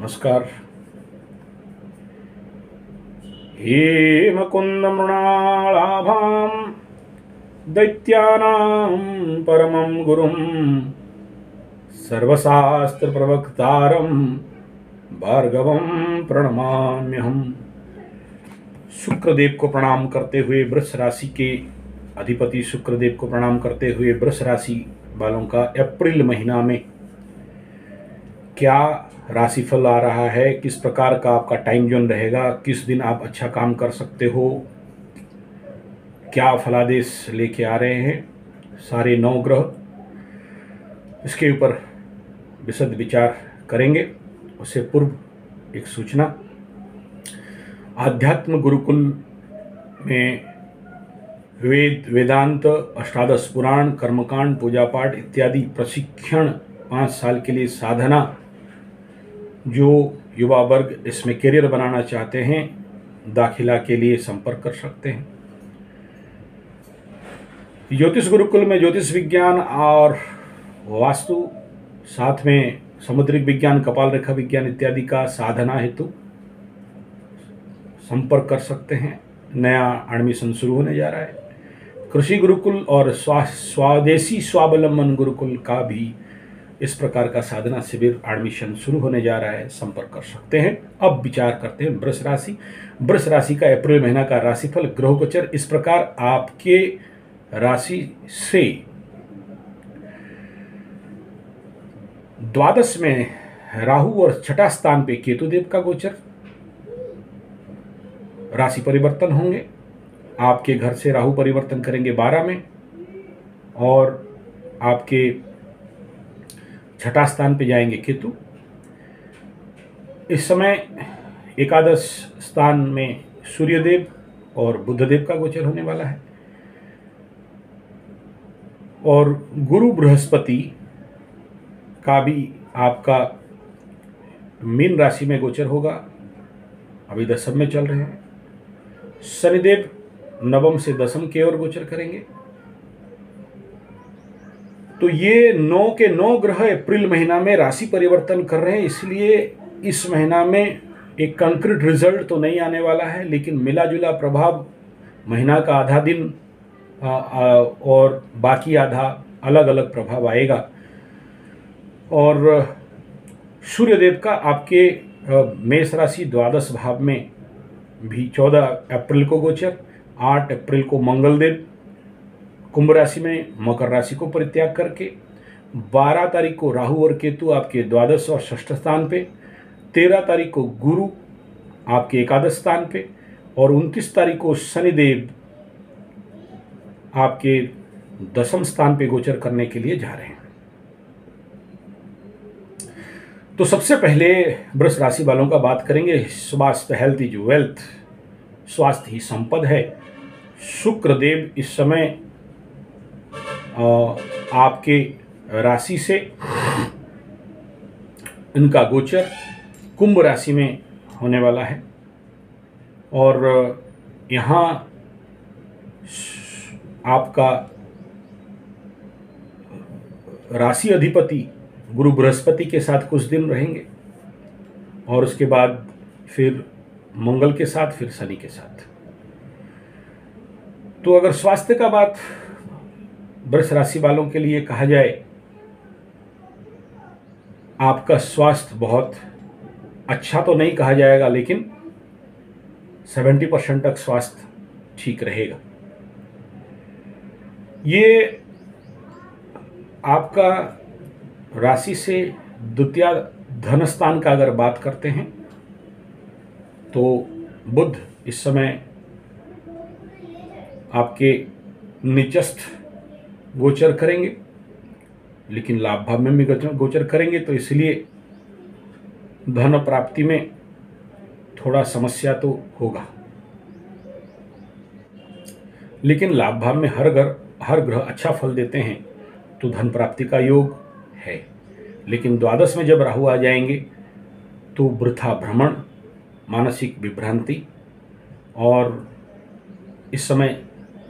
नमस्कार। हे मुकुन्दमृणालाभां दैत्यानां परमं गुरुं सर्वशास्त्रप्रवक्तारं भार्गवं प्रणमाम्यहम। शुक्रदेव को प्रणाम करते हुए वृष राशि के अधिपति शुक्रदेव को प्रणाम करते हुए वृष राशि वालों का अप्रैल महीना में क्या राशिफल आ रहा है? किस प्रकार का आपका टाइम जोन रहेगा? किस दिन आप अच्छा काम कर सकते हो? क्या फलादेश लेके आ रहे हैं? सारे नौ ग्रह इसके ऊपर विशद विचार करेंगे। उससे पूर्व एक सूचना। आध्यात्म गुरुकुल में वेद, वेदांत, अष्टादश पुराण, कर्मकांड, पूजा पाठ इत्यादि प्रशिक्षण पाँच साल के लिए साधना जो युवा वर्ग इसमें करियर बनाना चाहते हैं, दाखिला के लिए संपर्क कर सकते हैं। ज्योतिष गुरुकुल में ज्योतिष विज्ञान और वास्तु, साथ में समुद्रिक विज्ञान, कपाल रेखा विज्ञान इत्यादि का साधना हेतु संपर्क कर सकते हैं। नया एडमिशन शुरू होने जा रहा है। कृषि गुरुकुल और स्वा, स्वादेशी स्वावलंबन गुरुकुल का भी इस प्रकार का साधना शिविर एडमिशन शुरू होने जा रहा है। संपर्क कर सकते हैं। अब विचार करते हैं वृष राशि। वृष राशि का अप्रैल महीना का राशिफल ग्रह गोचर इस प्रकार आपके राशि से द्वादश में राहु और छठा स्थान पे केतुदेव का गोचर। राशि परिवर्तन होंगे। आपके घर से राहु परिवर्तन करेंगे बारह में। और आपके छठा स्थान पे जाएँगे केतु। इस समय एकादश स्थान में सूर्यदेव और बुद्धदेव का गोचर होने वाला है। और गुरु बृहस्पति का भी आपका मीन राशि में गोचर होगा। अभी दसम में चल रहे हैं। शनिदेव नवम से दसम की ओर गोचर करेंगे। तो ये नौ के नौ ग्रह अप्रैल महीना में राशि परिवर्तन कर रहे हैं इसलिए इस महीना में एक कंक्रीट रिज़ल्ट तो नहीं आने वाला है लेकिन मिला जुला प्रभाव महीना का आधा दिन आ, आ, और बाकी आधा अलग अलग प्रभाव आएगा। और सूर्यदेव का आपके मेष राशि द्वादश भाव में भी चौदह अप्रैल को गोचर आठ अप्रैल को मंगलदेव कुंभ राशि में मकर राशि को परित्याग करके बारह तारीख को राहु और केतु आपके द्वादश और षष्ठ स्थान पे, तेरह तारीख को गुरु आपके एकादश स्थान पे और उनतीस तारीख को शनिदेव आपके दसम स्थान पे गोचर करने के लिए जा रहे हैं। तो सबसे पहले वृष राशि वालों का बात करेंगे। स्वास्थ्य हेल्थ इज़ वेल्थ स्वास्थ्य ही संपद है। शुक्र देव इस समय आपके राशि से इनका गोचर कुंभ राशि में होने वाला है। और यहाँ आपका राशि अधिपति गुरु बृहस्पति के साथ कुछ दिन रहेंगे और उसके बाद फिर मंगल के साथ, फिर शनि के साथ। तो अगर स्वास्थ्य का बात वृष राशि वालों के लिए कहा जाए, आपका स्वास्थ्य बहुत अच्छा तो नहीं कहा जाएगा, लेकिन सेवेंटी परसेंट तक स्वास्थ्य ठीक रहेगा। ये आपका राशि से द्वितीय धन स्थान का अगर बात करते हैं तो बुद्ध इस समय आपके निचस्थ गोचर करेंगे, लेकिन लाभ भाव में भी गोचर करेंगे तो इसलिए धन प्राप्ति में थोड़ा समस्या तो होगा। लेकिन लाभ भाव में हर घर हर ग्रह अच्छा फल देते हैं तो धन प्राप्ति का योग है। लेकिन द्वादश में जब राहु आ जाएँगे तो वृथा भ्रमण, मानसिक विभ्रांति, और इस समय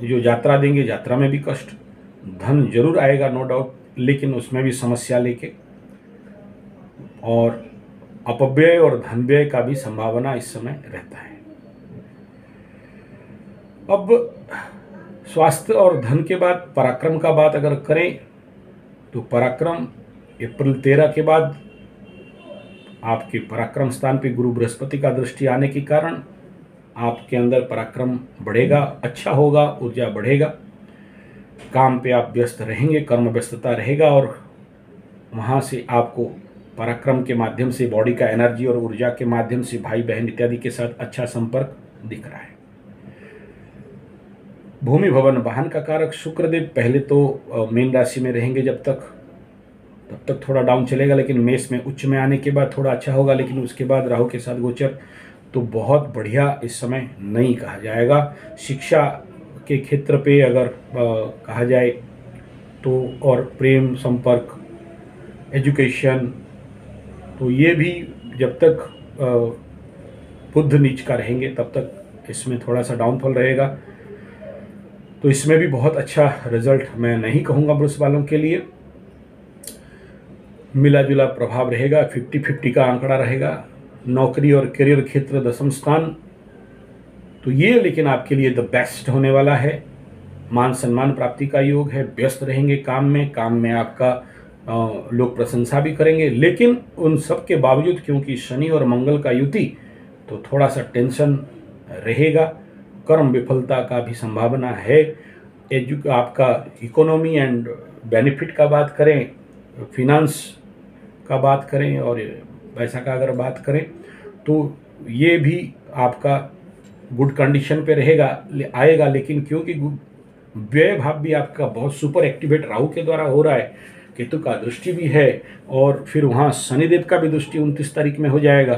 जो यात्रा देंगे, यात्रा में भी कष्ट धन ज़रूर आएगा नो डाउट लेकिन उसमें भी समस्या लेके। और अपव्यय और धन व्यय का भी संभावना इस समय रहता है। अब स्वास्थ्य और धन के बाद पराक्रम का बात अगर करें तो पराक्रम अप्रैल तेरह के बाद आपके पराक्रम स्थान पे गुरु बृहस्पति का दृष्टि आने के कारण आपके अंदर पराक्रम बढ़ेगा अच्छा होगा, ऊर्जा बढ़ेगा। काम पे आप व्यस्त रहेंगे, कर्म व्यस्तता रहेगा और वहाँ से आपको पराक्रम के माध्यम से बॉडी का एनर्जी और ऊर्जा के माध्यम से भाई बहन इत्यादि के साथ अच्छा संपर्क दिख रहा है। भूमि भवन, वाहन का कारक, शुक्रदेव पहले तो मीन राशि में रहेंगे जब तक। तब तक थोड़ा डाउन चलेगा, लेकिन मेष में उच्च में आने के बाद थोड़ा अच्छा होगा, लेकिन उसके बाद राहु के साथ गोचर तो बहुत बढ़िया इस समय नहीं कहा जाएगा। शिक्षा के क्षेत्र पे अगर आ, कहा जाए तो और प्रेम संपर्क एजुकेशन तो ये भी जब तक बुद्ध नीच का रहेंगे तब तक इसमें थोड़ा सा डाउनफॉल रहेगा। तो इसमें भी बहुत अच्छा रिज़ल्ट मैं नहीं कहूँगा ब्रुस वालों के लिए। मिला जुला प्रभाव रहेगा फिफ्टी फिफ्टी का आंकड़ा रहेगा। नौकरी और करियर क्षेत्र दसम स्थान तो ये लेकिन आपके लिए द बेस्ट होने वाला है। मान सम्मान प्राप्ति का योग है, व्यस्त रहेंगे काम में काम में आपका लोग प्रशंसा भी करेंगे। लेकिन उन सब के बावजूद क्योंकि शनि और मंगल का युति तो थोड़ा सा टेंशन रहेगा। कर्म विफलता का भी संभावना है। एजु, आपका इकोनॉमी एंड बेनिफिट का बात करें फिनांस का बात करें और पैसा का अगर बात करें तो ये भी आपका गुड कंडीशन पे रहेगा आएगा, लेकिन क्योंकि व्यय भाव भी आपका बहुत सुपर एक्टिवेट राहु के द्वारा हो रहा है, केतु का दृष्टि भी है, और फिर वहाँ शनिदेव का भी दृष्टि उनतीस तारीख में हो जाएगा।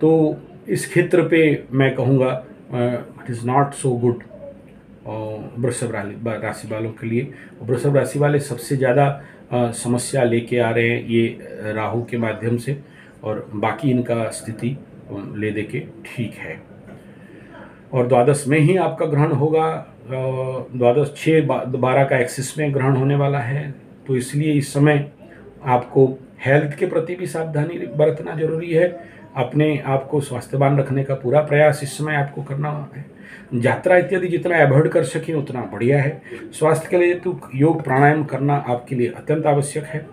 तो इस क्षेत्र पे मैं कहूँगा it is not so good वृषभ राशि वालों के लिए। वृषभ राशि वाले सबसे ज़्यादा समस्या लेके आ रहे हैं ये राहु के माध्यम से, और बाकी इनका स्थिति ले दे के ठीक है। और द्वादश में ही आपका ग्रहण होगा द्वादश छः बारह का एक्सिस में ग्रहण होने वाला है। तो इसलिए इस समय आपको हेल्थ के प्रति भी सावधानी बरतना ज़रूरी है। अपने आप को स्वास्थ्यवान रखने का पूरा प्रयास इस समय आपको करना है। यात्रा इत्यादि जितना अवॉइड कर सकें, उतना बढ़िया है। स्वास्थ्य के लिए तो योग प्राणायाम करना आपके लिए अत्यंत आवश्यक है।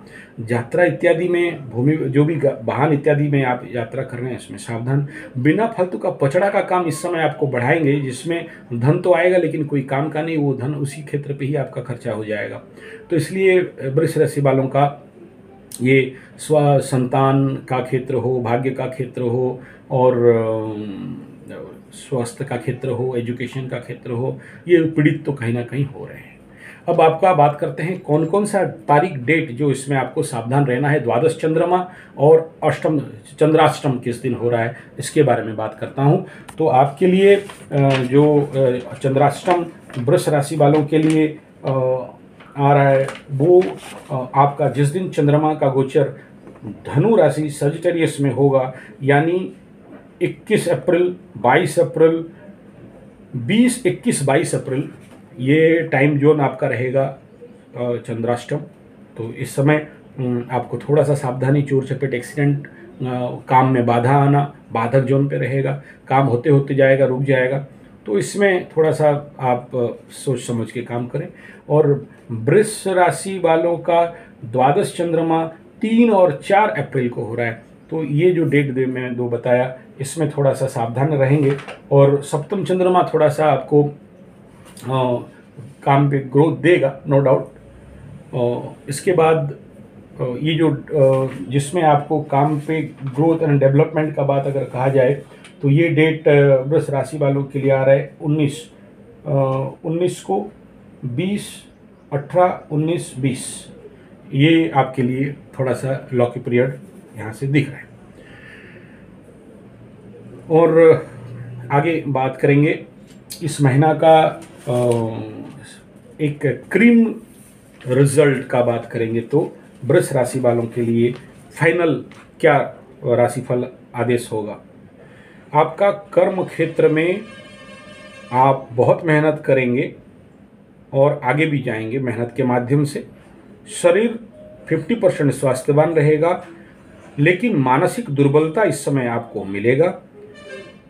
यात्रा इत्यादि में, भूमि, जो भी वाहन इत्यादि में आप यात्रा कर रहे हैं इसमें सावधान। बिना फालतू का पचड़ा का काम इस समय आपको बढ़ाएँगे, जिसमें धन तो आएगा, लेकिन कोई काम का नहीं, वो धन उसी क्षेत्र पर ही आपका खर्चा हो जाएगा। तो इसलिए वृक्ष राशि वालों का ये स्व, संतान का क्षेत्र हो, भाग्य का क्षेत्र हो, और स्वास्थ्य का क्षेत्र हो एजुकेशन का क्षेत्र हो, ये पीड़ित तो कहीं ना कहीं हो रहे हैं। अब आपका बात करते हैं कौन कौन सा तारीख डेट जो इसमें आपको सावधान रहना है? द्वादश चंद्रमा और अष्टम, चंद्राष्टम किस दिन हो रहा है? इसके बारे में बात करता हूँ। तो आपके लिए जो चंद्राष्टम वृष राशि वालों के लिए आ रहा है, वो आपका जिस दिन चंद्रमा का गोचर धनु राशि सजिटेरियस में होगा, यानी 21 अप्रैल 22 अप्रैल 20 21 22 अप्रैल, ये टाइम जोन आपका रहेगा चंद्राष्टम। तो इस समय आपको थोड़ा सा सावधानी चोर चपेट एक्सीडेंट काम में बाधा आना, बाधक जोन पे रहेगा। काम होते होते जाएगा, रुक जाएगा। तो इसमें थोड़ा सा आप सोच समझ के काम करें। और वृष राशि वालों का द्वादश चंद्रमा तीन और चार अप्रैल को हो रहा है। तो ये जो डेट दे मैं दो बताया इसमें थोड़ा सा सावधान रहेंगे और सप्तम चंद्रमा थोड़ा सा आपको आ, काम पे ग्रोथ देगा नो डाउट इसके बाद ये जो जिसमें आपको काम पे ग्रोथ एंड डेवलपमेंट का बात अगर कहा जाए तो ये डेट वृष राशि वालों के लिए आ रहा है उन्नीस। उन्नीस को बीस अठारह उन्नीस बीस। ये आपके लिए थोड़ा सा लॉकी पीरियड यहाँ से दिख रहा है। और आगे बात करेंगे, इस महीना का एक क्रीम रिज़ल्ट का बात करेंगे तो वृष राशि वालों के लिए फाइनल क्या राशिफल आदेश होगा? आपका कर्म क्षेत्र में आप बहुत मेहनत करेंगे और आगे भी जाएँगे मेहनत के माध्यम से। शरीर 50 परसेंट स्वास्थ्यवान रहेगा लेकिन मानसिक दुर्बलता इस समय आपको मिलेगा।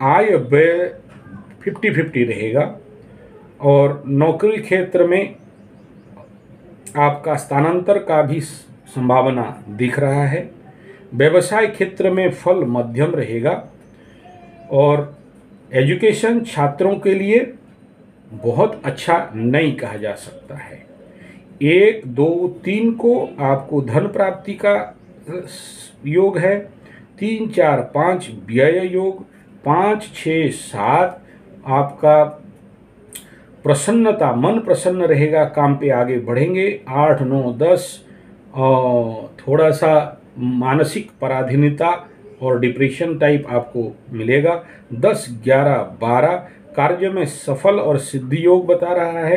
आय व्यय फिफ्टी फिफ्टी रहेगा और नौकरी क्षेत्र में आपका स्थानांतर का भी संभावना दिख रहा है। व्यवसाय क्षेत्र में फल मध्यम रहेगा और एजुकेशन छात्रों के लिए बहुत अच्छा नहीं कहा जा सकता है। एक, दो, तीन को आपको धन प्राप्ति का योग है। तीन, चार, पाँच, व्यय योग, पाँच छ सात, आपका प्रसन्नता, मन प्रसन्न रहेगा, काम पे आगे बढ़ेंगे। आठ, नौ, दस थोड़ा सा मानसिक पराधीनता और डिप्रेशन टाइप आपको मिलेगा। दस, ग्यारह, बारह, कार्य में सफल और सिद्धि योग बता रहा है।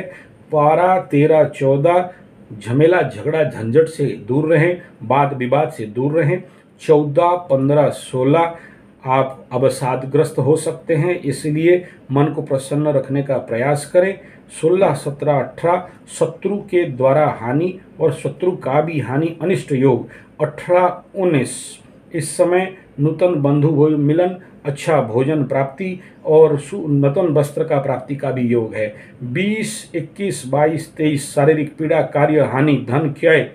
बारह, तेरह, चौदह झमेला, झगड़ा झंझट से दूर रहें, वाद विवाद से दूर रहें। चौदह, पंद्रह, सोलह, आप अवसादग्रस्त हो सकते हैं, इसलिए मन को प्रसन्न रखने का प्रयास करें। सोलह, सत्रह, अठारह, शत्रु के द्वारा हानि और शत्रु का भी हानि, अनिष्ट योग। अठारह, उन्नीस, इस समय नूतन बंधु मिलन अच्छा भोजन प्राप्ति और नूतन वस्त्र का प्राप्ति का भी योग है। बीस, इक्कीस, बाईस, तेईस, शारीरिक पीड़ा, कार्य, हानि, धन, क्षय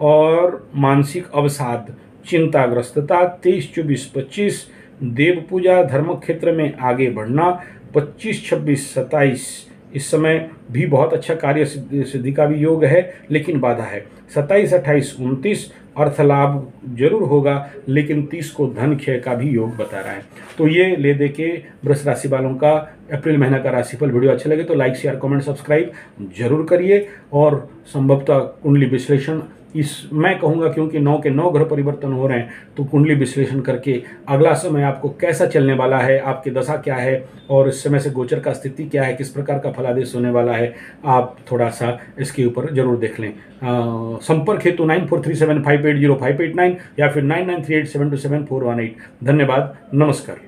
और मानसिक अवसाद, चिंताग्रस्तता, तेईस, चौबीस, पच्चीस, देव पूजा, धर्म क्षेत्र में आगे बढ़ना, पच्चीस, छब्बीस, सत्ताईस, इस समय भी बहुत अच्छा कार्य सिद्धि का भी योग है, लेकिन बाधा है। सत्ताईस, अट्ठाईस, उनतीस अर्थ लाभ ज़रूर होगा, लेकिन तीस को धन क्षय का भी योग बता रहा है। तो ये ले दे के वृष राशि वालों का अप्रैल महीना का राशिफल वीडियो अच्छा लगे तो लाइक, शेयर, कमेंट, सब्सक्राइब ज़रूर करिए और संभवतः कुंडली विश्लेषण इस, मैं कहूँगा क्योंकि नौ के नौ ग्रह परिवर्तन हो रहे हैं तो कुंडली विश्लेषण करके अगला समय आपको कैसा चलने वाला है, आपकी दशा क्या है, और इस समय से गोचर का स्थिति क्या है, किस प्रकार का फलादेश होने वाला है, आप थोड़ा सा इसके ऊपर ज़रूर देख लें। संपर्क हेतु nine four three seven five eight zero five eight nine या फिर nine nine three eight seven two seven four one eight. धन्यवाद, नमस्कार।